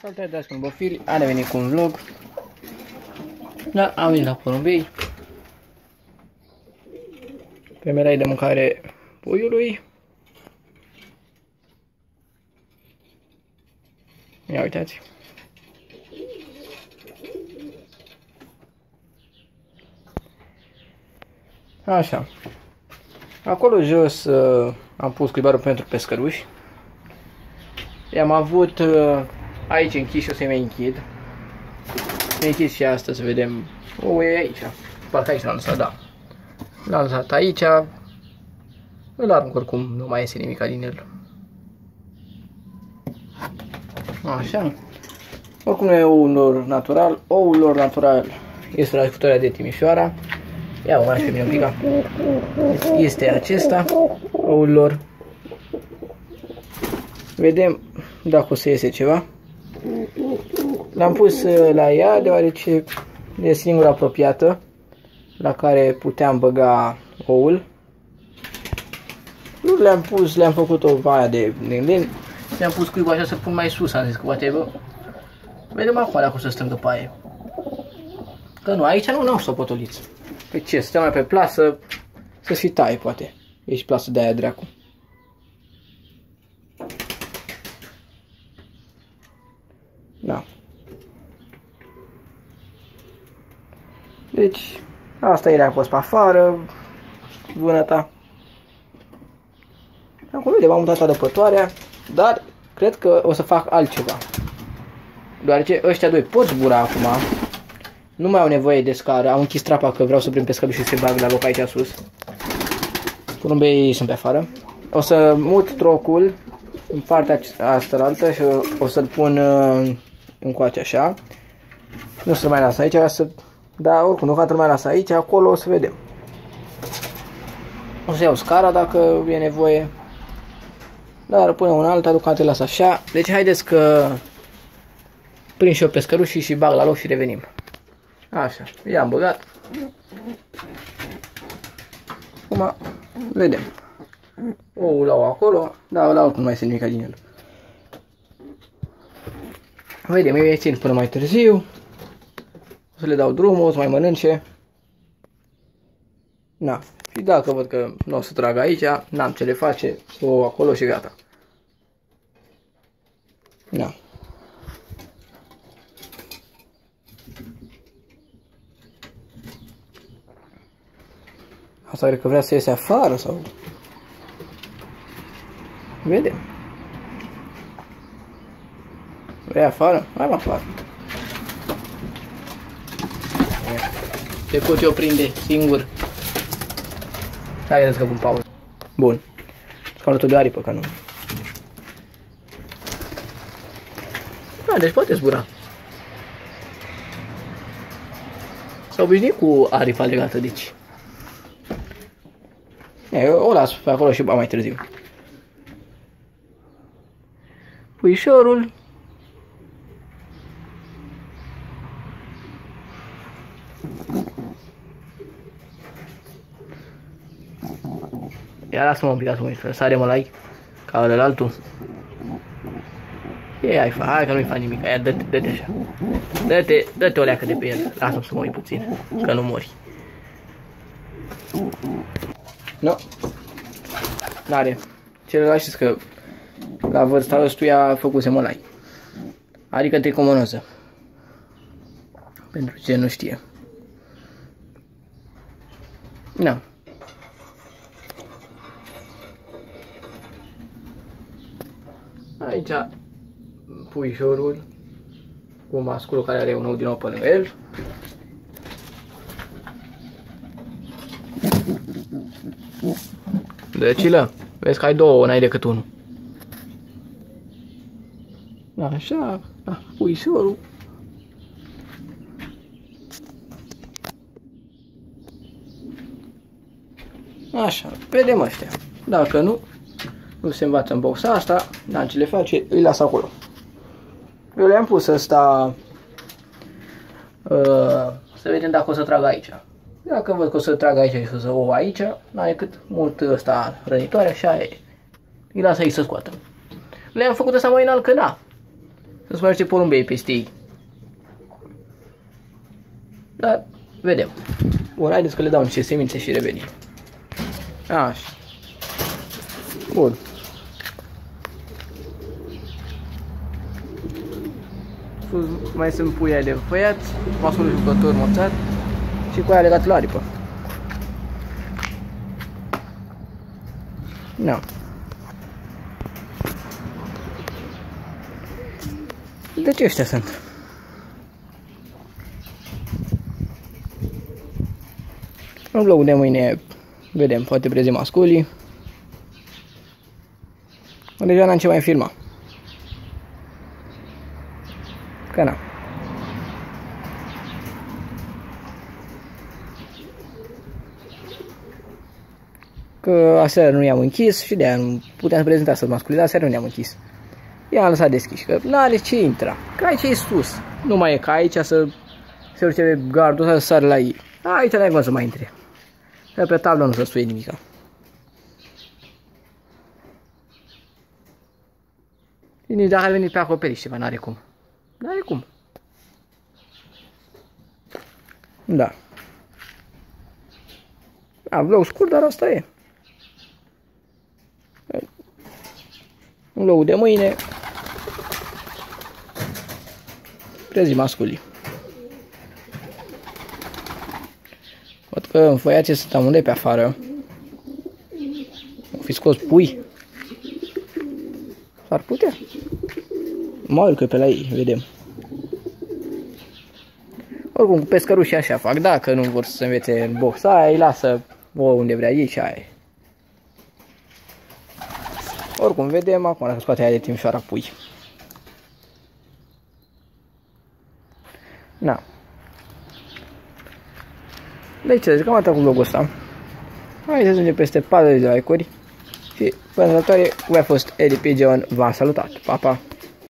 Salutare dragi combofili, am venit cu un vlog. Da, am venit la porumbei. Pe mele de mâncare puiului. Ia uitați. Așa. Acolo jos uh, am pus cuibarul pentru pescăruși. I-am avut uh, aici închis și o să-i mai închid. Mi închis și asta să vedem. O, e aici. Parcă aici l-am lăsat, da. L-am lăsat aici. Îl arunc oricum, nu mai iese nimic din el. Așa. Oricum nu e oul lor natural. Oul lor natural este la jucătoarea de Timișoara. Ia o mai pe mine un pic. Deci este acesta, oul lor. Vedem dacă o să iese ceva. L-am pus uh, la ea deoarece e singura apropiată la care puteam băga oul. Nu le-am pus, le-am făcut o vaia de lin Le-am pus cuibul așa să pun mai sus, am zis că poate bă. Vedem acum dacă o să strângă paie. Că nu, aici nu au potoliți. Pe ce, stăm mai pe plasă, să fi taie poate. Ești plasă de aia dracu. Da. Deci, asta era fost pe afară, vânăta. Acum vedem, am mutat adăpătoarea, dar cred că o să fac altceva. Deoarece ăștia doi pot zbura acum, nu mai au nevoie de scară, am închis trapa că vreau să prind pescătul și să se bag la loc aici sus. Porumbei sunt pe afară. O să mut trocul în partea asta altă și o, o să-l pun uh, încoace așa. Nu să mai las aici, să... Da, oricum, nu va mai las aici, acolo o să vedem. O să iau scara dacă e nevoie. Dar până un alta, deocamdată las așa. Deci haideți că prind și eu pescărușii și bag la loc și revenim. Așa, i-am băgat. Acum vedem. Oul la acolo, dar la nu mai este nimic din el. Vedem, eu țin până mai târziu. O să le dau drumul, o să mai mănânce. Na. Și dacă văd că nu o să trag aici, n-am ce le face, o acolo și gata. Na. Asta cred că vrea să iese afară sau... Vedem. Vrei afară? Hai afară. Te pot eu prinde singur. Hai să pun pauză. Bun. Scaunul tot de aripă, ca nu. Da, deci poate zbura. S-a obișnuit cu aripa legată, deci. Eu o las pe acolo și ba mai târziu. Puișorul Ia lasă-mă un pic să mă sare mă like ca ăla altul. E, hai, fa, hai că nu-i fac nimic, aia dă-te, dă-te așa. Dă-te, dă-te o leacă de pe el, lasă-mă să mă uit puțin, că nu mori. Nu. N-are. Celălalt știți că la vârsta ăstuia făcuse mălai. Adică tricomonoză. Pentru ce nu știe. Na. Aici puișorul cu masculul care are un ou din nou pe lângă el. Dăcilă, vezi că ai două, n-ai decât unul. Așa, puișorul. Așa, vedem ăștia. Dacă nu, nu se învață în boxa asta, dar ce le face, îi las acolo. Eu le-am pus ăsta uh, să vedem dacă o să trag aici. Dacă văd că o să trag aici și o să o aici, n-ai cât mult ăsta rănitoare, așa e. Îi las aici să scoată. Le-am făcut asta mai înalt că da. Să spună ce porumbei peste ei. Dar, vedem. Bun, haideți că le dau niște semințe și revenim. Așa. Bun. Mai sunt puia de făiat, pasul jucător moțat și cu aia legat la aripă. Nu. Deci ăștia sunt. În vlogul de mâine vedem, poate prezim masculii. Deja n-am ce mai filma. Că na. Că aseară nu i-am închis și de-aia nu puteam să prezenta să masculii, dar aseară nu i-am închis. I-am lăsat deschis, că n-are ce intra. Că aici e sus. Nu mai e ca aici să se urce gardul să sară la ei. Aici n-ai cum să mai intre. Că pe tablă nu se stuie nimica. Nici dacă ar veni pe acoperiș ceva, n-are cum. N-are cum. Da. Am vlog scurt, dar asta e. Un vlog de mâine. Prezi masculii. Văd că înfăiații sunt amândoi pe afară. Au fi scos pui. S-ar putea. Mă urcă pe la ei, vedem. Oricum, pescărușii așa fac, dacă nu vor să se învețe în box, aia îi lasă o unde vrea ei și aia Oricum, vedem acum dacă scoate aia de Timișoara pui. Na. Deci, cam atât cu vlogul ăsta. Hai să ajungem peste 40 de like-uri. Și până datoare, voi a fost Edi Pigeon, v-a salutat. Pa, pa!